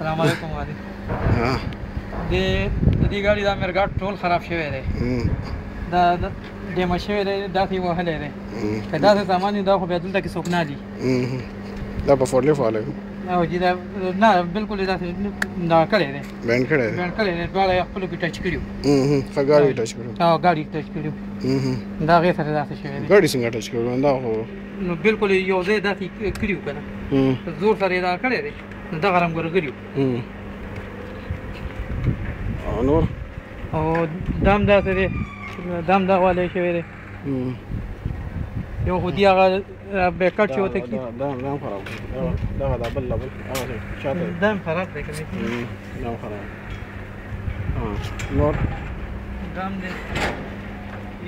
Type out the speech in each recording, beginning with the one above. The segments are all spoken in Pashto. السلام علیکم والد ها دې دې ګاډي دا مرګاټ ټول خراب شوی دی دا د مشوي دی دا تی وهلې دی کدا څه سامان دا خو به دلته کې سوک نه دي دا په فورلیف والے او جی دا نه بالکل دا دا کړی دی بند کړی دی بند کړی دی دا خپل کې ټچ کړیو هم فګاړي ټچ کړو او غاړي ټچ کړیو هم دا غیر سره دا څه شوی دی غاړي څنګه ټچ کړو دا نو بالکل یو ځای دا کړیو کنه زور سره دا کړی دی نو دغه رنګ ورګریو او نور او دام داسې دی دام دا والی شوی دی یو خو دي هغه بیکټ چې وته کې دام دام خراب دغه دا بل بل هغه شاته دام خراب دی کنه دام خراب نور دام دی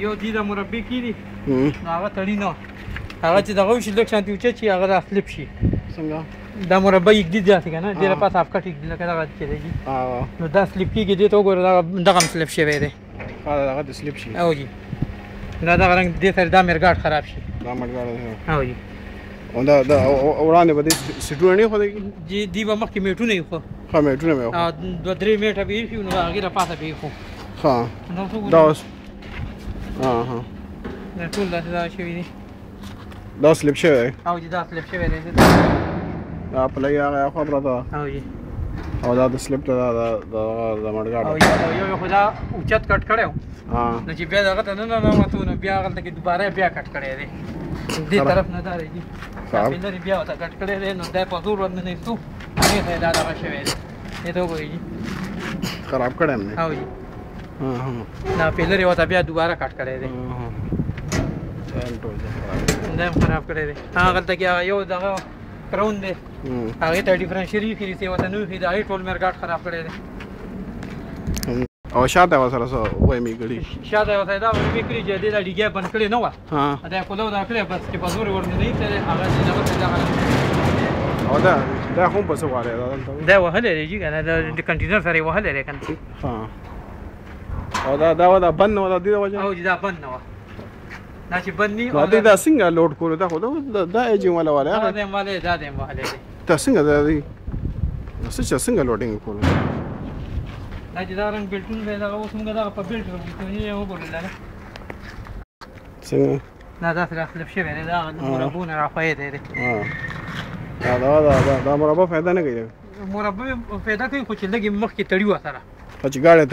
یو دي د مربي کې دی هغه تړي نه هغه چې دغه شي لکه شانتي وچه چې هغه را فلپ شي څنګه دا مربع یک دي ځاتې کنه دې لپاره صاف کټ یک دي لکه دا کېږي نو دا سلیپ کېږي دې ته وګوره دا دغه سلیپ شوی دی دا دغه د سلیپ شي او جی دا دغه رنګ دې سره دا مرګاټ خراب شي دا مرګاټ او جی دا دا وړاندې به سټونه نه خو دی دی به مخکې میټونه خو ها میټونه مې خو دوه درې میټه به یې نو هغه را پاتې به خو ها دا اوس ها ها دا ټول دا شوی دی دا سلیپ شوی او دا سلیپ شوی دی دا پلی هغه خبره ده او جی او دا د سلیپ ته دا د مړګاډ او یو یو خدا اوچت کټ کړو ها نو چې بیا دغه ته نه نه ماتو نو بیا غلطه کې دوباره بیا کټ کړی دی دې طرف نه داري دی صاحب بیا وتا کټ کړی دی نو دا په زور ورنه نه تو نه دا دا شوی دی ته وګورئ خراب کړم نه او جی نا پیلر یو ته بیا دوباره کټ کړی دی دا خراب کړی دی ها غلطه کې یو دغه کرون دی hmm. هغه ته ډیفرنشری کې سی وته نو کې دا ټول مرګاټ خراب کړی دی hmm. او شاته وسره سو وای می ګړي شاته وته دا می کړی چې دې دا ډیګه بند کړی نو ها دا کولو دا کړی بس کې په زور ورنه نه ته هغه دې نه څه دا او دا دا هم په سوال دا دا وهلې دی کنه دا د کنټینر سره وهلې کنه ها او دا دا دا بند نو دا دی وجه او دا بند نو دا چې بندي او دا څنګه لوډ کول دا خو دا ایجن ولا ولا دا دې مالې دا دې مالې دا څنګه دا دی څه چې څنګه لوډینګ کول دا چې دا رنګ بلټون دی دا اوس موږ دا په بلټ راوځو یو بولل دا څنګه نه دا سره خپل شی دی دا مربونه رافای دی دا دا دا دا مربا فائدہ نه کوي مربا فائدہ کوي خو چې لګي مخ کې تړي و سره چې ګاړه